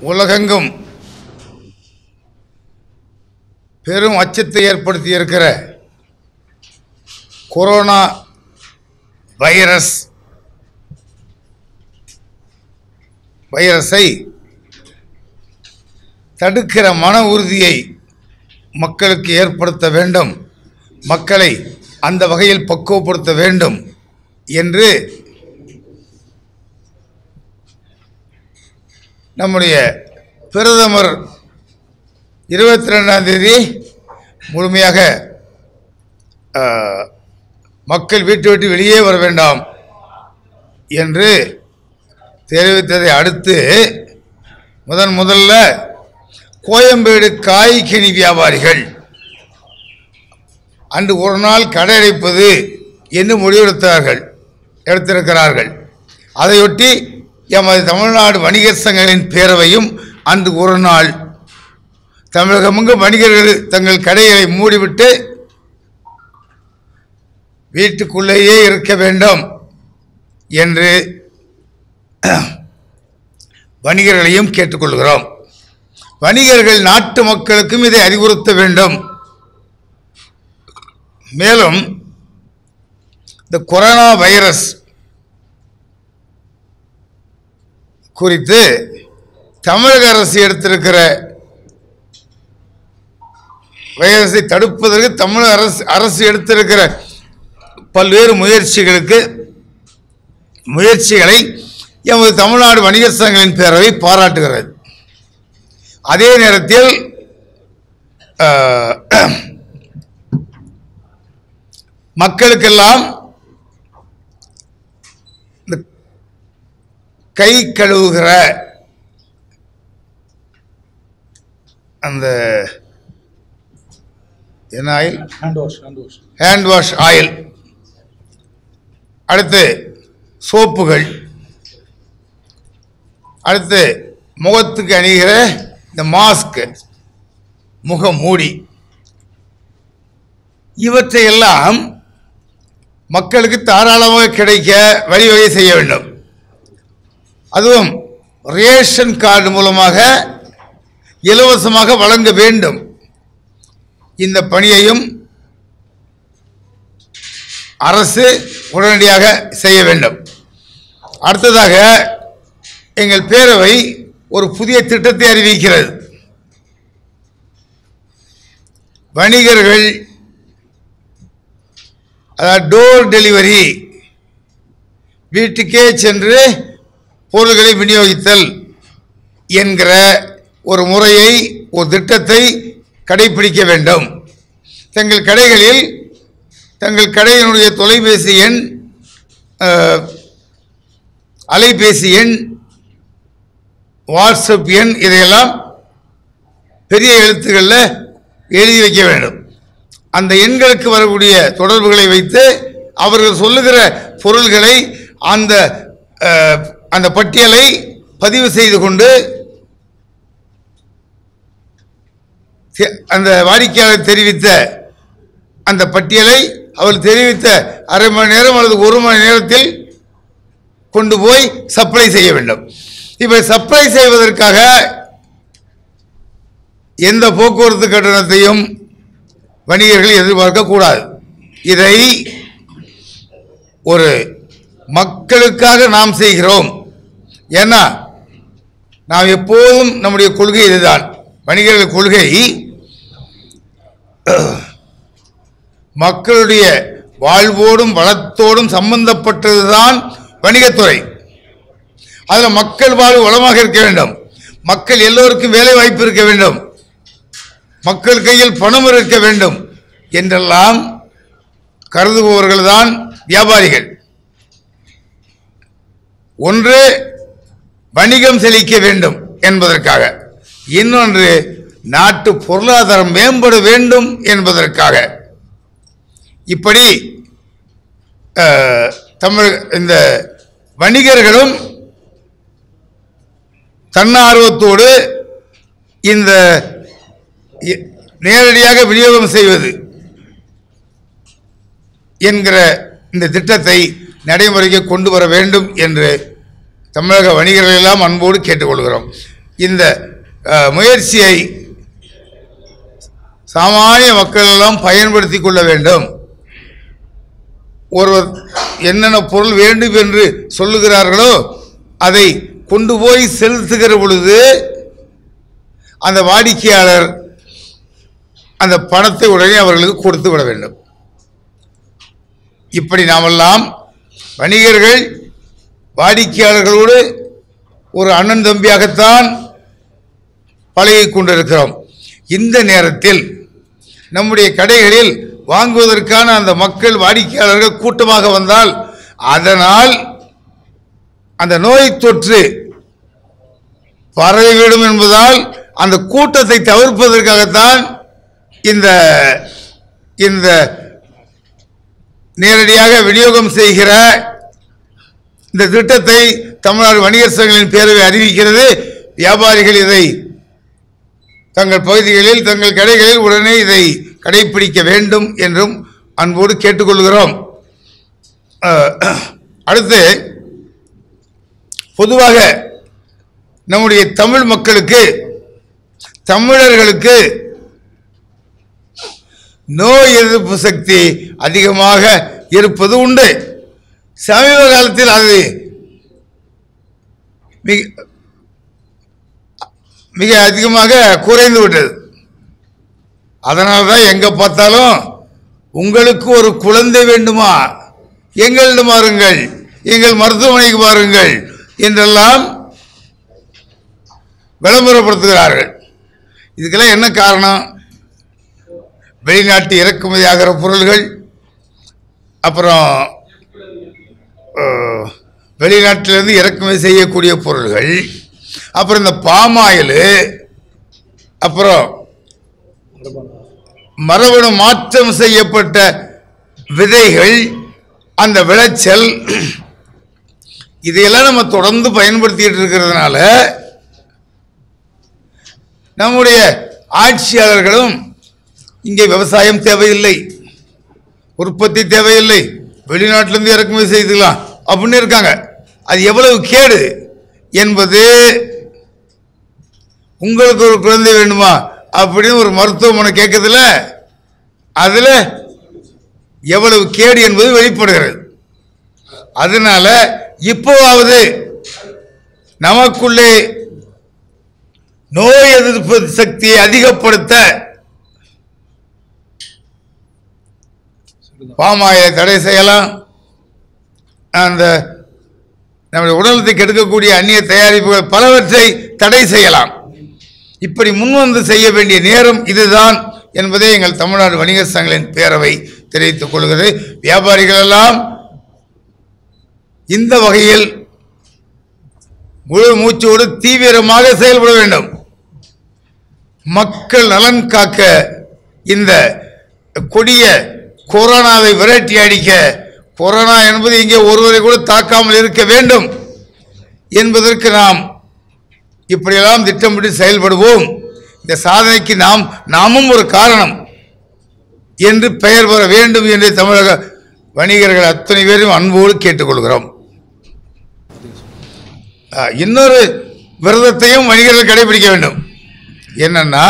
உலகெங்கும் பெரும் அச்சத்தை ஏற்படுத்தியிருக்கிற கொரோனா வைரஸ் வைரஸை தடுக்கிற மன உறுதியை மக்களுக்கு ஏற்படுத்த வேண்டும் மக்களை அந்த வகையில் பக்குவப்படுத்த வேண்டும் என்று நம்முடைய பிரதமர் இருபத்தி ரெண்டாம் தேதி முழுமையாக மக்கள் வீட்டை விட்டு வெளியே வர வேண்டாம் என்று தெரிவித்ததை அடுத்து முதன் முதல்ல கோயம்பேடு காய்கனி வியாபாரிகள் அன்று ஒரு நாள் கடை அடைப்பது என்று முடிவெடுத்தார்கள் எடுத்திருக்கிறார்கள். அதையொட்டி எமது தமிழ்நாடு வணிகர் சங்கங்களின் பேரவையும் அன்று ஒரு நாள். தமிழகமெங்கும் வணிகர்கள் தங்கள் கடைகளை மூடிவிட்டு வீட்டுக்குள்ளேயே இருக்க வேண்டும் என்று வணிகர்களையும் கேட்டுக்கொள்கிறோம். வணிகர்கள் நாட்டு மக்களுக்கும் இதை அறிவுறுத்த வேண்டும். மேலும் இந்த கொரோனா வைரஸ் குறித்து தமிழக அரசு எடுத்திருக்கிற வைரஸை தடுப்பதற்கு தமிழக அரசு அரசு எடுத்திருக்கிற பல்வேறு முயற்சிகளுக்கு முயற்சிகளை எமது தமிழ்நாடு வணிகர் சங்கங்களின் பேரவை பாராட்டுகிறது. அதே நேரத்தில் மக்களுக்கெல்லாம் கை கழுவுகிற அந்த என்ன oil? Hand wash hand wash hand wash oil. அடுத்து சோப்புகள். அடுத்து முகத்துக்கு அணிகிற இந்த மாஸ்க் முக மூடி. இவற்றையெல்லாம் மக்களுக்கு தாராளமாக கிடைக்க வழிவகை செய்ய வேண்டும். அதுவும் ரேஷன் கார்டு மூலமாக இலவசமாக வழங்க வேண்டும். இந்த பணியையும் அரசு உடனடியாக செய்ய வேண்டும். அடுத்ததாக எங்கள் பேரவை ஒரு புதிய திட்டத்தை அறிவிக்கிறது. வணிகர்கள் அதாவது டோர் டெலிவரி வீட்டுக்கே சென்று பொருள்களை விநியோகித்தல் என்கிற ஒரு முறையை ஒரு திட்டத்தை கடைபிடிக்க வேண்டும். தங்கள் கடைகளில் தங்கள் கடையினுடைய தொலைபேசி எண் அலைபேசி எண் வாட்ஸ்அப் எண் இதையெல்லாம் பெரிய எழுத்துக்களில் எழுதி வைக்க வேண்டும். அந்த எண்களுக்கு வரக்கூடிய தொடர்புகளை வைத்து அவர்கள் சொல்லுகிற பொருள்களை அந்த அந்த பட்டியலை பதிவு செய்து கொண்டு அந்த வாடிக்கையாளர் தெரிவித்த அந்த பட்டியலை அவர் தெரிவித்த அரை மணி நேரம் அல்லது ஒரு மணி நேரத்தில் கொண்டு போய் சப்ளை செய்ய வேண்டும். இப்போ சப்ளை செய்வதற்காக எந்த போக்குவரத்து கட்டணத்தையும் வணிகர்கள் எதிர்பார்க்கக்கூடாது இதை ஒரு மக்களுக்காக நாம் செய்கிறோம். ஏன்னா நாம் எப்போதும் நம்முடைய கொள்கை இதுதான். வணிகர்கள் கொள்கை மக்களுடைய வாழ்வோடும் வளத்தோடும் சம்பந்தப்பட்டதுதான் வணிகத்துறை. அதில் மக்கள் வாழ்வு வளமாக இருக்க வேண்டும். மக்கள் எல்லோருக்கும் வேலை வாய்ப்பு இருக்க வேண்டும். மக்கள் கையில் பணம் இருக்க வேண்டும் என்றெல்லாம் கருதுபவர்கள்தான் வியாபாரிகள். ஒன்று வணிகம் செழிக்க வேண்டும் என்பதற்காக. இன்னொன்று நாட்டு பொருளாதாரம் மேம்பட வேண்டும் என்பதற்காக. இப்படி தமிழ் இந்த வணிகர்களும் தன்னார்வத்தோடு இந்த நேரடியாக விநியோகம் செய்வது என்கிற இந்த திட்டத்தை நடைமுறைக்கு கொண்டு வர வேண்டும் என்று தமிழக வணிகர்கள் எல்லாம் அன்போடு கேட்டுக்கொள்கிறோம். இந்த முயற்சியை சாமானிய மக்கள் எல்லாம் பயன்படுத்தி கொள்ள வேண்டும். ஒருவர் என்னென்ன பொருள் வேண்டும் என்று சொல்லுகிறார்களோ அதை கொண்டு போய் செலுத்துகிற பொழுது அந்த வாடிக்கையாளர் அந்த பணத்தை உடனே அவர்களுக்கு கொடுத்து விட வேண்டும். இப்படி நாமெல்லாம் வணிகர்கள் வாடிக்கையாளர்களோடு ஒரு அண்ணன் தம்பியாகத்தான் பழகிக் கொண்டிருக்கிறோம். இந்த நேரத்தில் நம்முடைய கடைகளில் வாங்குவதற்கான அந்த மக்கள் வாடிக்கையாளர்கள் கூட்டமாக வந்தால் அதனால் அந்த நோய் தொற்று பரவிவிடும் என்பதால் அந்த கூட்டத்தை தவிர்ப்பதற்காகத்தான் இந்த இந்த நேரடியாக விநியோகம் செய்கிற இந்த திட்டத்தை தமிழ்நாடு வணிகர் சங்கங்களின் பேரவை அறிவிக்கிறது. வியாபாரிகள் இதை தங்கள் பகுதிகளில் தங்கள் கடைகளில் உடனே இதை கடைபிடிக்க வேண்டும் என்றும் அன்போடு கேட்டுக்கொள்கிறோம். அடுத்து பொதுவாக நம்முடைய தமிழ் மக்களுக்கு தமிழர்களுக்கு நோய் எதிர்ப்பு சக்தி அதிகமாக இருப்பது உண்டு. சமீப காலத்தில் அது மிக மிக அதிகமாக குறைந்து விட்டது. அதனால தான் எங்கே பார்த்தாலும் உங்களுக்கு ஒரு குழந்தை வேண்டுமா? எங்களிடம் வாருங்கள். எங்கள் மருத்துவமனைக்கு வாருங்கள் என்றெல்லாம் விளம்பரப்படுத்துகிறார்கள். இதுக்கெல்லாம் என்ன காரணம்? வெளிநாட்டு இறக்குமதியாகிற பொருள்கள் அப்புறம் வெளிநாட்டிலிருந்து இறக்குமதி செய்யக்கூடிய பொருள்கள் அப்புறம் இந்த பாமாயில் அப்புறம் மரபணு மாற்றம் செய்யப்பட்ட விதைகள் அந்த விளைச்சல் இதையெல்லாம் நம்ம தொடர்ந்து பயன்படுத்திட்டு இருக்கிறதுனால நம்முடைய ஆட்சியாளர்களும் இங்கே விவசாயம் தேவையில்லை உற்பத்தி தேவையில்லை வெளிநாட்டிலிருந்து இறக்குமதி செய்துக்கலாம். அப்படின்னு இருக்காங்க. அது எவ்வளவு கேடு என்பது உங்களுக்கு ஒரு குழந்தை வேண்டுமா அப்படின்னு ஒரு மருத்துவமனை கேட்கறதுல அதில் எவ்வளவு கேடு என்பது வெளிப்படுகிறது. அதனால இப்போவாவது நமக்குள்ளே நோய் எதிர்ப்பு சக்தியை அதிகப்படுத்த பாமாயை தடை செய்யலாம். அந்த நம்முடைய உடலத்தை கெடுக்கக்கூடிய அந்நிய தயாரிப்புகள் பலவற்றை தடை செய்யலாம். இப்படி முன்வந்து செய்ய வேண்டிய நேரம் இதுதான் என்பதை எங்கள் தமிழ்நாடு வணிகர் சங்கங்களின் பேரவை தெரிவித்துக் கொள்கிறது. வியாபாரிகள் எல்லாம் இந்த வகையில் முழு மூச்சோடு தீவிரமாக செயல்பட வேண்டும். மக்கள் நலன் காக்க இந்த கொடிய கொரோனாவை விரட்டி அடிக்க கொரோனா என்பது இங்கே ஒருவரை கூட தாக்காமல் இருக்க வேண்டும் என்பதற்கு நாம் இப்படியெல்லாம் திட்டமிட்டு செயல்படுவோம். இந்த சாதனைக்கு நாம் நாமும் ஒரு காரணம் என்று பெயர் பெற வேண்டும் என்று தமிழக வணிகர்கள் அத்தனை பேரும் அன்போடு கேட்டுக்கொள்கிறோம். இன்னொரு விரதத்தையும் வணிகர்கள் கடைபிடிக்க வேண்டும். என்னன்னா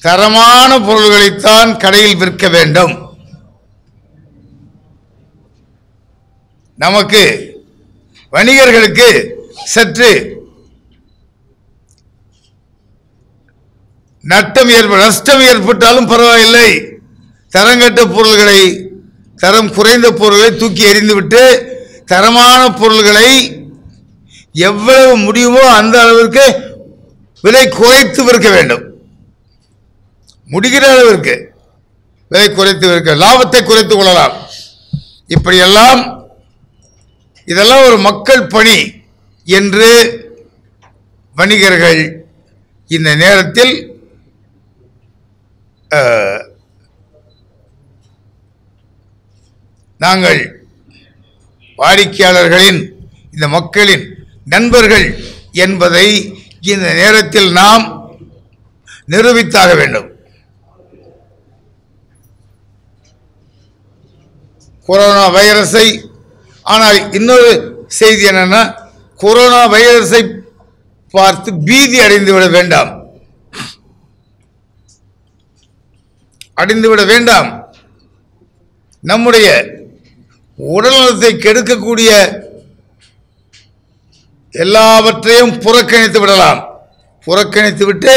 தரமான பொருள்களைத்தான் கடையில் விற்க வேண்டும். நமக்கு வணிகர்களுக்கு சற்று நட்டம் ஏற்ப நஷ்டம் ஏற்பட்டாலும் பரவாயில்லை. தரங்கட்ட பொருள்களை தரம் குறைந்த பொருள்களை தூக்கி எறிந்துவிட்டு தரமான பொருள்களை எவ்வளவு முடியுமோ அந்த அளவிற்கு விலை குறைத்து விற்க வேண்டும். முடிகிற அளவிற்கு விலை குறைத்து இருக்க லாபத்தை குறைத்துக் கொள்ளலாம். இப்படியெல்லாம் இதெல்லாம் ஒரு மக்கள் பணி என்று வணிகர்கள் இந்த நேரத்தில் நாங்கள் வாடிக்கையாளர்களின் இந்த மக்களின் நண்பர்கள் என்பதை இந்த நேரத்தில் நாம் நிரூபித்தாக வேண்டும். கொரோனா வைரஸை ஆனால் இன்னொரு செய்தி என்னென்னா கொரோனா வைரஸை பார்த்து பீதி அடைந்து விட வேண்டாம். அடைந்து விட வேண்டாம். நம்முடைய உடல்நலத்தை கெடுக்கக்கூடிய எல்லாவற்றையும் புறக்கணித்து விடலாம். புறக்கணித்து விட்டு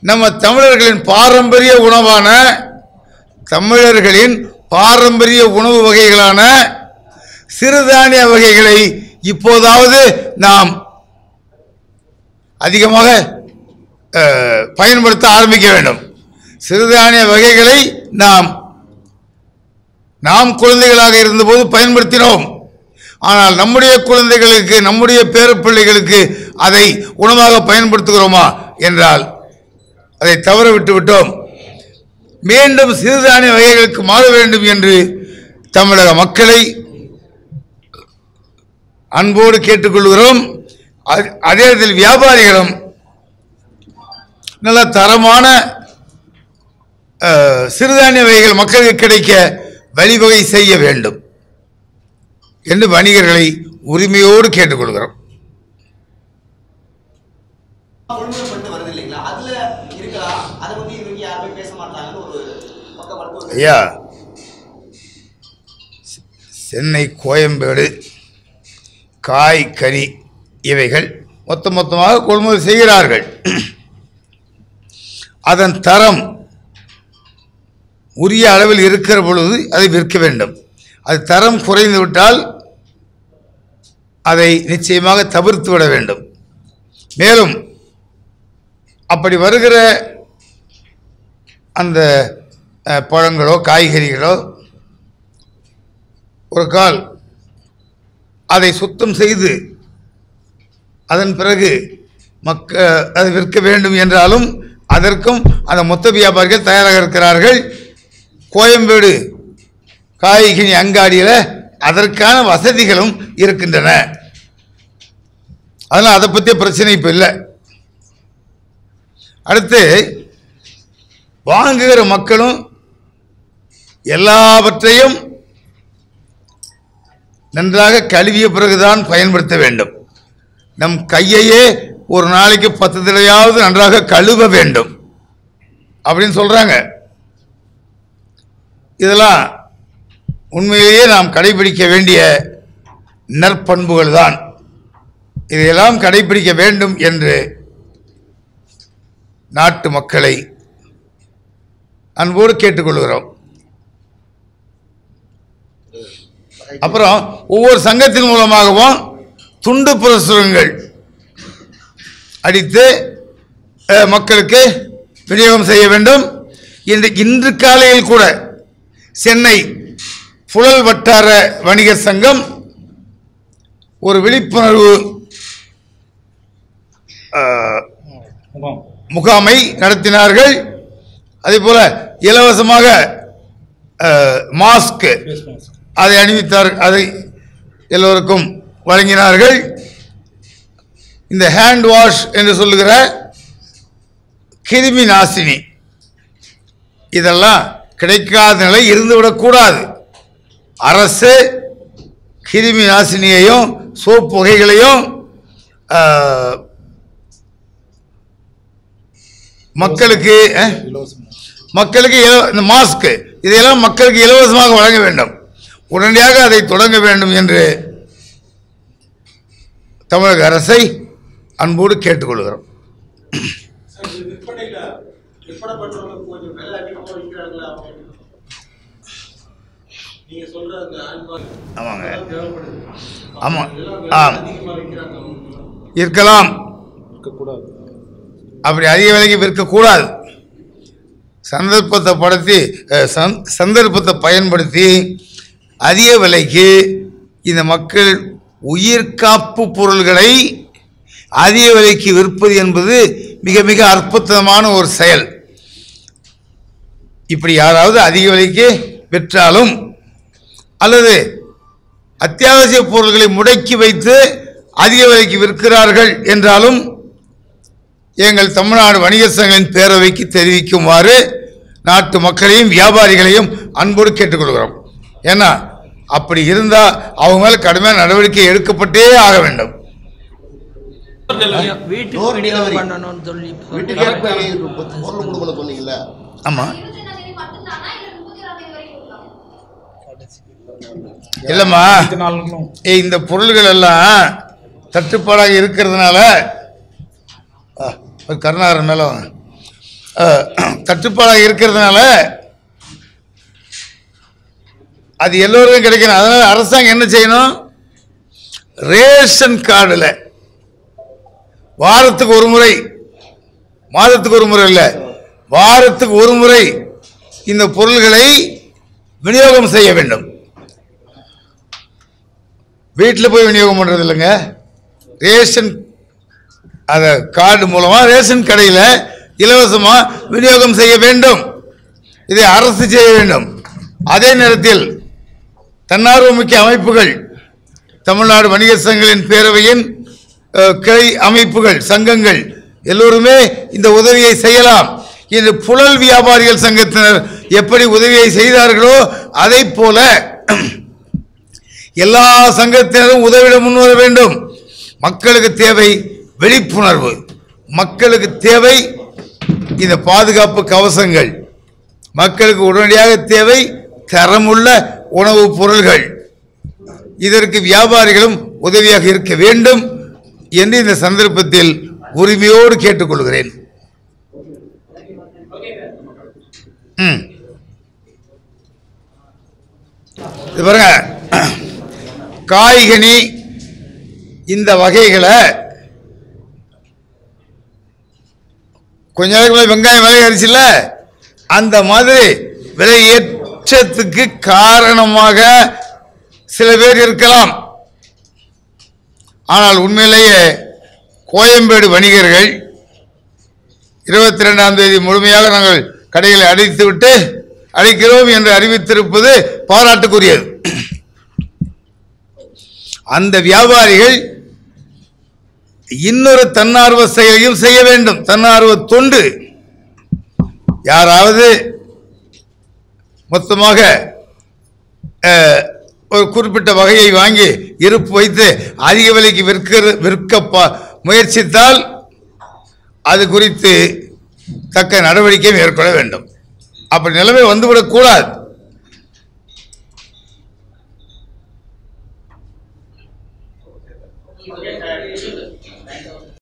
நம்ம தமிழர்களின் பாரம்பரிய உணவான தமிழர்களின் பாரம்பரிய உணவு வகைகளான சிறுதானிய வகைகளை இப்போதாவது நாம் அதிகமாக பயன்படுத்த ஆரம்பிக்க வேண்டும். சிறுதானிய வகைகளை நாம் நாம் குழந்தைகளாக இருந்தபோது பயன்படுத்தினோம். ஆனால் நம்முடைய குழந்தைகளுக்கு நம்முடைய பேரப்பிள்ளைகளுக்கு அதை உணவாக பயன்படுத்துகிறோமா என்றால் அதை தவற விட்டு விட்டோம் மீண்டும் சிறுதானிய வகைகளுக்கு மாற வேண்டும் என்று தமிழக மக்களை அன்போடு கேட்டுக்கொள்கிறோம். அதே நேரத்தில் வியாபாரிகளும் நல்ல தரமான சிறுதானிய வகைகள் மக்களுக்கு கிடைக்க வழிவகை செய்ய வேண்டும் என்று வணிகர்களை உரிமையோடு கேட்டுக்கொள்கிறோம் கொள்முதல் வருது இல்லைங்களா அதுல இருக்கலாம் அதை பத்தி இது வரைக்கும் யாருமே பேச மாட்டாங்கன்னு ஒரு பக்க மருத்துவ ஐயா. சென்னை கோயம்பேடு காய் கறி இவைகள் மொத்த மொத்தமாக கொள்முதல் செய்கிறார்கள். அதன் தரம் உரிய அளவில் இருக்கிற பொழுது அதை விற்க வேண்டும். அது தரம் குறைந்துவிட்டால் அதை நிச்சயமாக தவிர்த்து விட வேண்டும். மேலும் அப்படி வருகிற அந்த பழங்களோ காய்கறிகளோ ஒரு கால் அதை சுத்தம் செய்து அதன் பிறகு மக்க அதை விற்க வேண்டும் என்றாலும் அதற்கும் அந்த மொத்த வியாபாரிகள் தயாராக இருக்கிறார்கள். கோயம்பேடு காய்கறி அங்காடியில் அதற்கான வசதிகளும் இருக்கின்றன. அதனால் அதை பற்றிய பிரச்சனை இப்போ இல்லை. அடுத்து வாங்குகிற மக்களும் எல்லாவற்றையும் நன்றாக கழுவிய பிறகுதான் பயன்படுத்த வேண்டும். நம் கையையே ஒரு நாளைக்கு பத்து தடவையாவது நன்றாக கழுவ வேண்டும். அப்படின்னு சொல்கிறாங்க இதெல்லாம் உண்மையிலேயே நாம் கடைபிடிக்க வேண்டிய நற்பண்புகள் தான். இதையெல்லாம் கடைபிடிக்க வேண்டும் என்று நாட்டு மக்களை அன்போடு கேட்டுக்கொள்கிறோம். அப்புறம் ஒவ்வொரு சங்கத்தின் மூலமாகவும் துண்டு பிரசுரங்கள் அடித்து மக்களுக்கு விநியோகம் செய்ய வேண்டும். இன்று இன்று காலையில் கூட சென்னை புழல் வட்டார வணிகர் சங்கம் ஒரு விழிப்புணர்வு முகாமை நடத்தினார்கள். அதே போல இலவசமாக மாஸ்க் அதை அணிவித்தார் அதை எல்லோருக்கும் வழங்கினார்கள். இந்த ஹேண்ட் வாஷ் என்று சொல்லுகிற கிருமி நாசினி இதெல்லாம் கிடைக்காத நிலை இருந்துவிடக்கூடாது அரசு கிருமி நாசினியையும் சோப்பு வகைகளையும் மக்களுக்கு மக்களுக்கு இந்த மாஸ்க் இதையெல்லாம் மக்களுக்கு இலவசமாக வழங்க வேண்டும். உடனடியாக அதை தொடங்க வேண்டும் என்று தமிழக அரசை அன்போடு கேட்டுக்கொள்கிறோம். ஆமாங்க. ஆமாம் ஆம். இருக்கலாம். அப்படி அதிக விலைக்கு விற்கக்கூடாது. சந்தர்ப்பத்தை படுத்தி சந்தர்ப்பத்தை பயன்படுத்தி அதிக விலைக்கு இந்த மக்கள் உயிர்காப்பு பொருள்களை அதிக விலைக்கு விற்பது என்பது மிக மிக அற்புதமான ஒரு செயல். இப்படி யாராவது அதிக விலைக்கு விற்றாலும் அல்லது அத்தியாவசிய பொருள்களை முடக்கி வைத்து அதிக விலைக்கு விற்கிறார்கள் என்றாலும் எங்கள் தமிழ்நாடு வணிக சங்கங்களின் பேரவைக்கு தெரிவிக்குமாறு நாட்டு மக்களையும் வியாபாரிகளையும் அன்போடு கேட்டுக்கொள்கிறோம். ஏன்னா அப்படி இருந்தால் அவங்க மேல கடுமையான நடவடிக்கை எடுக்கப்பட்டே ஆக வேண்டும். வீட்டுக்கு Door விநியோகம் delivery. பண்ணணும்னு சொல்லி வீட்டுக்கே போய் பொருள் கொடுக்கணும் சொன்னீங்கல்ல ஆமா இருபத்தஞ்சாம் தேதி மட்டும்தானா இல்ல முப்பத்தி ஓராம் தேதி வரைக்கும் இருக்கா இல்லைம்மா இந்த பொருள்கள் எல்லாம் தட்டுப்பாடாக இருக்கிறதுனால கருணாகரன் மேல தட்டுப்பாடாக இருக்கிறதுனால அது எல்லோருக்கும் கிடைக்கணும். அதனால் அரசாங்கம் என்ன செய்யணும்? ரேஷன் கார்டில் வாரத்துக்கு ஒரு முறை மாதத்துக்கு ஒரு முறை இல்லை வாரத்துக்கு ஒரு முறை இந்த பொருள்களை விநியோகம் செய்ய வேண்டும். வீட்டில் போய் விநியோகம் பண்ணுறது இல்லைங்க. ரேஷன் அதை கார்டு மூலமாக ரேஷன் கடையில் இலவசமாக விநியோகம் செய்ய வேண்டும். இதை அரசு செய்ய வேண்டும். அதே நேரத்தில் தன்னார்வமிக்க அமைப்புகள் தமிழ்நாடு வணிக சங்கங்களின் பேரவையின் கிளை அமைப்புகள் சங்கங்கள் எல்லோருமே இந்த உதவியை செய்யலாம். இந்த புழல் வியாபாரிகள் சங்கத்தினர் எப்படி உதவியை செய்தார்களோ அதை போல எல்லா சங்கத்தினரும் உதவிட முன்வர வேண்டும். மக்களுக்கு தேவை விழிப்புணர்வு. மக்களுக்கு தேவை இந்த பாதுகாப்பு கவசங்கள். மக்களுக்கு உடனடியாக தேவை தரமுள்ள உணவுப் பொருள்கள். இதற்கு வியாபாரிகளும் உதவியாக இருக்க வேண்டும் என்று இந்த சந்தர்ப்பத்தில் உரிமையோடு கேட்டுக்கொள்கிறேன். பாருங்க. காய்கனி இந்த வகைகளை கொஞ்ச நாளைக்கு வெங்காயம் வெங்காயம் விலை ஏறிச்சுல்ல? அந்த மாதிரி விலை ஏற்றத்துக்கு காரணமாக சில பேர் இருக்கலாம். ஆனால் உண்மையிலேயே கோயம்பேடு வணிகர்கள் இருபத்தி ரெண்டாம் தேதி முழுமையாக நாங்கள் கடைகளை அடைத்துவிட்டு அழைக்கிறோம் என்று அறிவித்திருப்பது பாராட்டுக்குரியது. அந்த வியாபாரிகள் இன்னொரு தன்னார்வ செயலையும் செய்ய வேண்டும். தன்னார்வ தொண்டு. யாராவது மொத்தமாக ஒரு குறிப்பிட்ட வகையை வாங்கி இருப்பு வைத்து அதிக விலைக்கு விற்க விற்க முயற்சித்தால் அது குறித்து தக்க நடவடிக்கை மேற்கொள்ள வேண்டும். அப்படி நிலைமை வந்துவிடக்கூடாது.